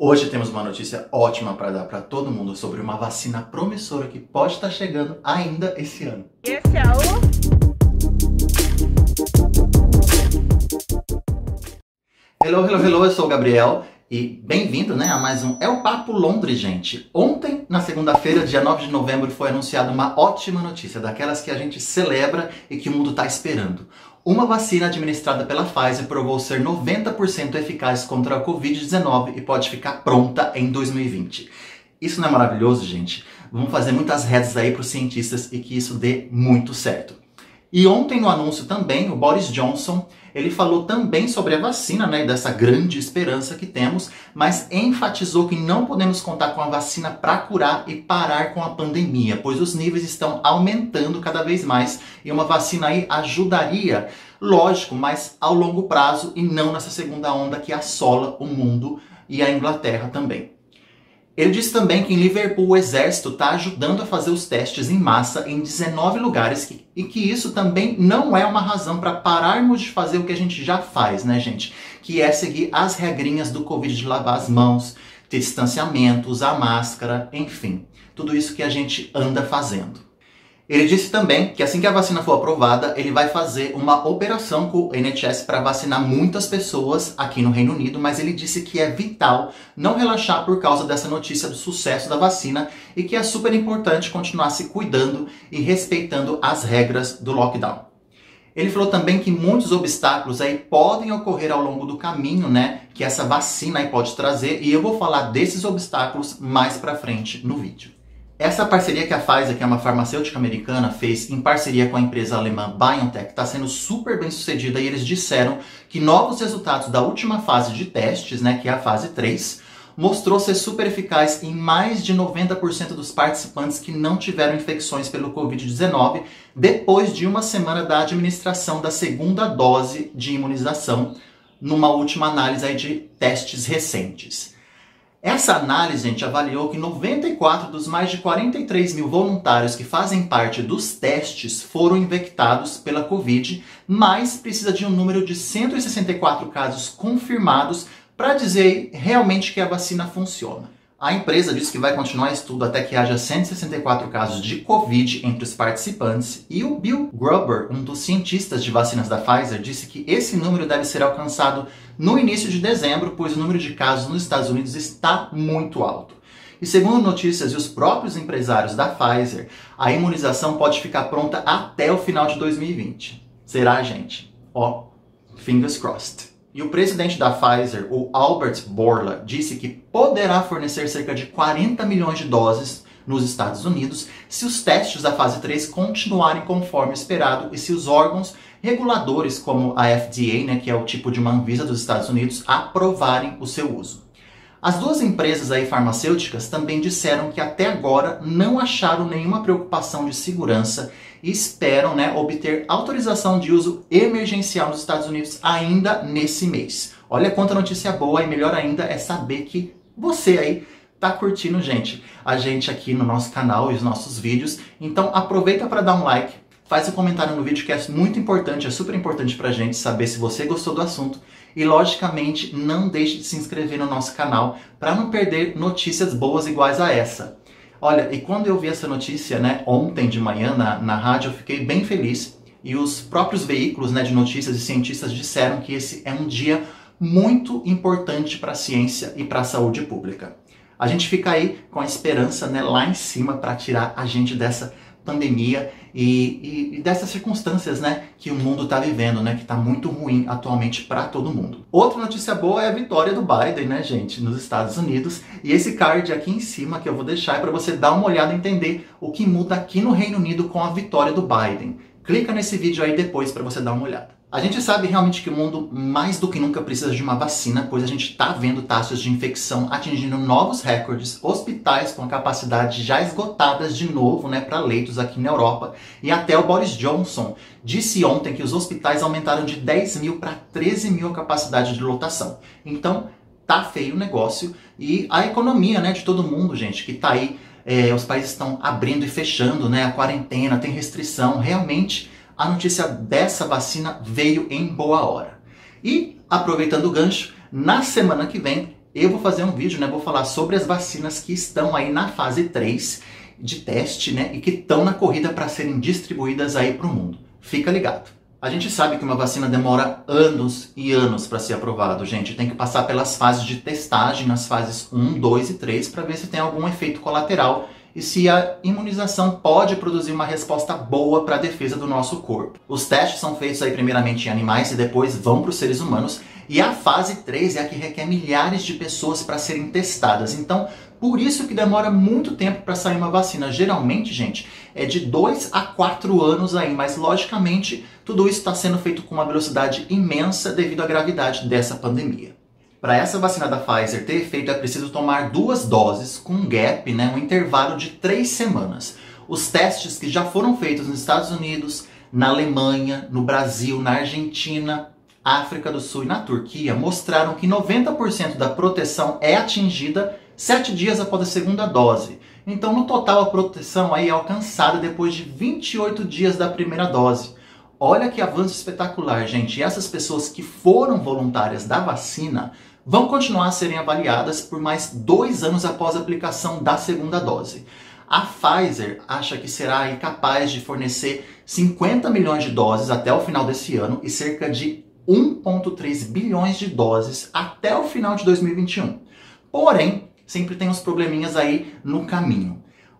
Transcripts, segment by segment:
Hoje temos uma notícia ótima para dar para todo mundo sobre uma vacina promissora que pode estar chegando ainda esse ano. Esse é o Hello, hello, hello, eu sou o Gabriel e bem-vindo né, a mais um É o Papo Londres, gente. Ontem, na segunda-feira, dia 9 de novembro, foi anunciada uma ótima notícia, daquelas que a gente celebra e que o mundo está esperando. Uma vacina administrada pela Pfizer provou ser 90% eficaz contra a Covid-19 e pode ficar pronta em 2020. Isso não é maravilhoso, gente? Vamos fazer muitas rezas aí para os cientistas e que isso dê muito certo. E ontem no anúncio também, o Boris Johnson, ele falou também sobre a vacina, né, dessa grande esperança que temos, mas enfatizou que não podemos contar com a vacina para curar e parar com a pandemia, pois os níveis estão aumentando cada vez mais e uma vacina aí ajudaria, lógico, mas ao longo prazo e não nessa segunda onda que assola o mundo e a Inglaterra também. Ele disse também que em Liverpool o exército está ajudando a fazer os testes em massa em 19 lugares e que isso também não é uma razão para pararmos de fazer o que a gente já faz, né, gente? Que é seguir as regrinhas do Covid de lavar as mãos, ter distanciamento, usar máscara, enfim, tudo isso que a gente anda fazendo. Ele disse também que assim que a vacina for aprovada, ele vai fazer uma operação com o NHS para vacinar muitas pessoas aqui no Reino Unido, mas ele disse que é vital não relaxar por causa dessa notícia do sucesso da vacina e que é super importante continuar se cuidando e respeitando as regras do lockdown. Ele falou também que muitos obstáculos aí podem ocorrer ao longo do caminho, né, que essa vacina aí pode trazer, e eu vou falar desses obstáculos mais para frente no vídeo. Essa parceria que a Pfizer, que é uma farmacêutica americana, fez em parceria com a empresa alemã BioNTech está sendo super bem sucedida e eles disseram que novos resultados da última fase de testes, né, que é a fase 3, mostrou ser super eficaz em mais de 90% dos participantes que não tiveram infecções pelo Covid-19 depois de uma semana da administração da segunda dose de imunização, numa última análise de testes recentes. Essa análise, gente, avaliou que 94 dos mais de 43 mil voluntários que fazem parte dos testes foram infectados pela Covid, mas precisa de um número de 164 casos confirmados para dizer realmente que a vacina funciona. A empresa diz que vai continuar estudo até que haja 164 casos de Covid entre os participantes e o Bill Gruber, um dos cientistas de vacinas da Pfizer, disse que esse número deve ser alcançado no início de dezembro, pois o número de casos nos Estados Unidos está muito alto. E segundo notícias e os próprios empresários da Pfizer, a imunização pode ficar pronta até o final de 2020. Será, gente? Ó, fingers crossed. E o presidente da Pfizer, o Albert Bourla, disse que poderá fornecer cerca de 40 milhões de doses nos Estados Unidos se os testes da fase 3 continuarem conforme esperado e se os órgãos reguladores como a FDA, né, que é o tipo de uma Anvisa dos Estados Unidos, aprovarem o seu uso. As duas empresas aí farmacêuticas também disseram que até agora não acharam nenhuma preocupação de segurança e esperam né, obter autorização de uso emergencial nos Estados Unidos ainda nesse mês. Olha quanta notícia boa e melhor ainda é saber que você aí tá curtindo, gente, a gente aqui no nosso canal e os nossos vídeos. Então aproveita para dar um like, faz um comentário no vídeo que é muito importante, é super importante pra gente saber se você gostou do assunto. E logicamente, não deixe de se inscrever no nosso canal para não perder notícias boas iguais a essa. Olha, e quando eu vi essa notícia, né, ontem de manhã na, na rádio, eu fiquei bem feliz. E os próprios veículos né, de notícias e cientistas disseram que esse é um dia muito importante para a ciência e para a saúde pública. A gente fica aí com a esperança né, lá em cima para tirar a gente dessa pandemia e, e, e, dessas circunstâncias né, que o mundo está vivendo, né, que está muito ruim atualmente para todo mundo. Outra notícia boa é a vitória do Biden, né, gente, nos Estados Unidos. E esse card aqui em cima que eu vou deixar é para você dar uma olhada e entender o que muda aqui no Reino Unido com a vitória do Biden. Clica nesse vídeo aí depois para você dar uma olhada. A gente sabe realmente que o mundo mais do que nunca precisa de uma vacina, pois a gente está vendo taxas de infecção atingindo novos recordes, hospitais com a capacidade já esgotadas de novo né, para leitos aqui na Europa. E até o Boris Johnson disse ontem que os hospitais aumentaram de 10 mil para 13 mil a capacidade de lotação. Então, tá feio o negócio. E a economia né, de todo mundo, gente, que está aí, é, os países estão abrindo e fechando, né, a quarentena, tem restrição, realmente a notícia dessa vacina veio em boa hora. E, aproveitando o gancho, na semana que vem eu vou fazer um vídeo, né? Vou falar sobre as vacinas que estão aí na fase 3 de teste, né? E que estão na corrida para serem distribuídas aí para o mundo. Fica ligado. A gente sabe que uma vacina demora anos e anos para ser aprovado, gente. Tem que passar pelas fases de testagem, nas fases 1, 2 e 3, para ver se tem algum efeito colateral e se a imunização pode produzir uma resposta boa para a defesa do nosso corpo. Os testes são feitos aí primeiramente em animais e depois vão para os seres humanos, e a fase 3 é a que requer milhares de pessoas para serem testadas. Então, por isso que demora muito tempo para sair uma vacina. Geralmente, gente, é de 2 a 4 anos aí, mas logicamente tudo isso está sendo feito com uma velocidade imensa devido à gravidade dessa pandemia. Para essa vacina da Pfizer ter efeito, é preciso tomar duas doses com um gap, né, um intervalo de três semanas. Os testes que já foram feitos nos Estados Unidos, na Alemanha, no Brasil, na Argentina, África do Sul e na Turquia mostraram que 90% da proteção é atingida sete dias após a segunda dose. Então, no total, a proteção aí é alcançada depois de 28 dias da primeira dose. Olha que avanço espetacular, gente. E essas pessoas que foram voluntárias da vacina vão continuar a serem avaliadas por mais dois anos após a aplicação da segunda dose. A Pfizer acha que será capaz de fornecer 50 milhões de doses até o final desse ano e cerca de 1,3 bilhões de doses até o final de 2021. Porém, sempre tem uns probleminhas aí no caminho.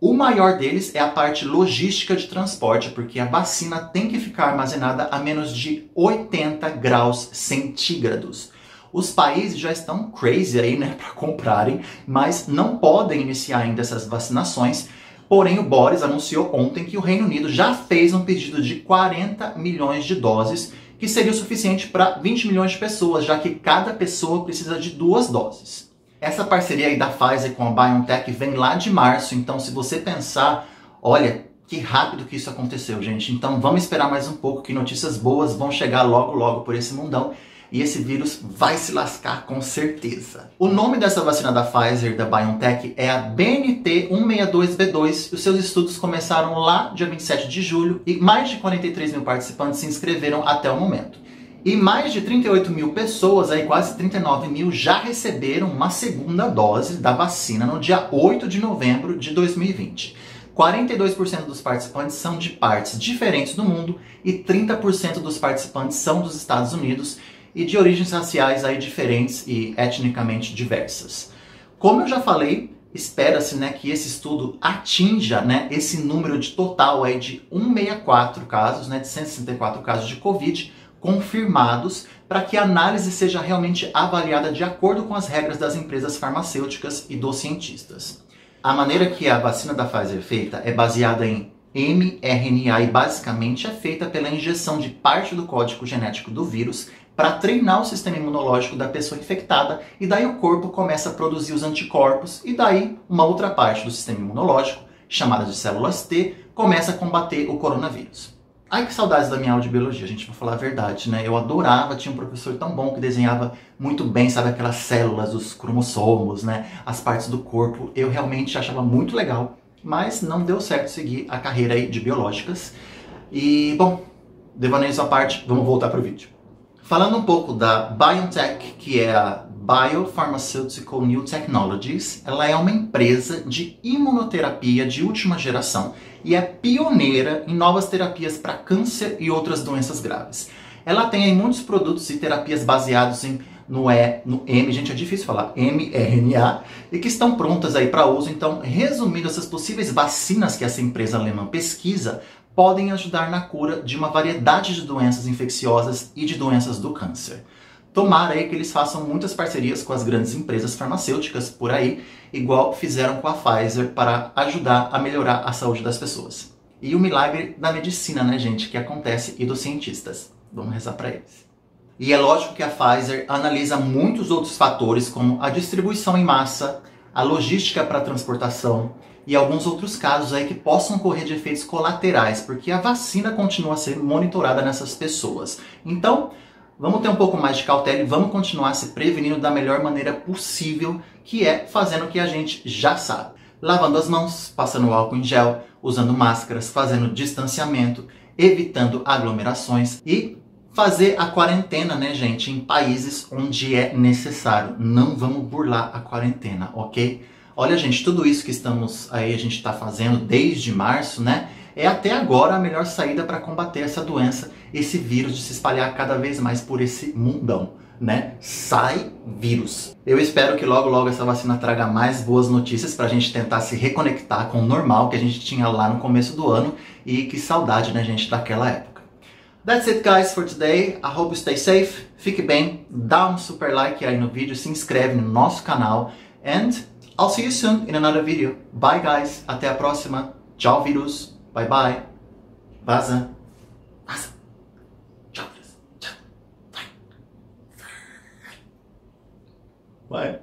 O maior deles é a parte logística de transporte, porque a vacina tem que ficar armazenada a menos de 80 graus centígrados. Os países já estão crazy aí, né, para comprarem, mas não podem iniciar ainda essas vacinações. Porém, o Boris anunciou ontem que o Reino Unido já fez um pedido de 40 milhões de doses, que seria o suficiente para 20 milhões de pessoas, já que cada pessoa precisa de duas doses. Essa parceria aí da Pfizer com a BioNTech vem lá de março, então se você pensar, olha, que rápido que isso aconteceu, gente. Então vamos esperar mais um pouco que notícias boas vão chegar logo logo por esse mundão e esse vírus vai se lascar com certeza. O nome dessa vacina da Pfizer, da BioNTech, é a BNT162B2 e os seus estudos começaram lá dia 27 de julho e mais de 43 mil participantes se inscreveram até o momento. E mais de 38 mil pessoas, aí quase 39 mil, já receberam uma segunda dose da vacina no dia 8 de novembro de 2020. 42% dos participantes são de partes diferentes do mundo e 30% dos participantes são dos Estados Unidos e de origens raciais aí diferentes e etnicamente diversas. Como eu já falei, espera-se né, que esse estudo atinja né, esse número de total aí de 164 casos, né, de 164 casos de Covid, confirmados para que a análise seja realmente avaliada de acordo com as regras das empresas farmacêuticas e dos cientistas. A maneira que a vacina da Pfizer é feita é baseada em mRNA e basicamente é feita pela injeção de parte do código genético do vírus para treinar o sistema imunológico da pessoa infectada e daí o corpo começa a produzir os anticorpos e daí uma outra parte do sistema imunológico, chamada de células T, começa a combater o coronavírus. Ai, que saudades da minha aula de biologia, gente, vou falar a verdade, né? Eu adorava, tinha um professor tão bom que desenhava muito bem, sabe, aquelas células, os cromossomos, né? As partes do corpo. Eu realmente achava muito legal, mas não deu certo seguir a carreira aí de biológicas. E, bom, devaneios à parte, vamos voltar para o vídeo. Falando um pouco da BioNTech, que é a Biopharmaceutical New Technologies, ela é uma empresa de imunoterapia de última geração e é pioneira em novas terapias para câncer e outras doenças graves. Ela tem aí muitos produtos e terapias baseados em no, e, no M, gente, é difícil falar, mRNA, e que estão prontas aí para uso. Então, resumindo, essas possíveis vacinas que essa empresa alemã pesquisa podem ajudar na cura de uma variedade de doenças infecciosas e de doenças do câncer. Tomara aí que eles façam muitas parcerias com as grandes empresas farmacêuticas por aí, igual fizeram com a Pfizer para ajudar a melhorar a saúde das pessoas. E o milagre da medicina, né, gente, que acontece e dos cientistas. Vamos rezar para eles. E é lógico que a Pfizer analisa muitos outros fatores, como a distribuição em massa, a logística para transportação e alguns outros casos aí que possam ocorrer de efeitos colaterais, porque a vacina continua a ser monitorada nessas pessoas. Então, vamos ter um pouco mais de cautela e vamos continuar se prevenindo da melhor maneira possível, que é fazendo o que a gente já sabe. Lavando as mãos, passando álcool em gel, usando máscaras, fazendo distanciamento, evitando aglomerações e fazer a quarentena, né, gente, em países onde é necessário. Não vamos burlar a quarentena, ok? Olha, gente, tudo isso que estamos aí, a gente está fazendo desde março, né? É até agora a melhor saída para combater essa doença, esse vírus de se espalhar cada vez mais por esse mundão, né? Sai vírus. Eu espero que logo, logo essa vacina traga mais boas notícias para a gente tentar se reconectar com o normal que a gente tinha lá no começo do ano e que saudade, né, gente, daquela época. That's it guys for today. I hope you stay safe. Fique bem, dá um super like aí no vídeo, se inscreve no nosso canal and I'll see you soon in another video. Bye guys, até a próxima. Tchau vírus. bye bye, Vaza, Vaza, Bye.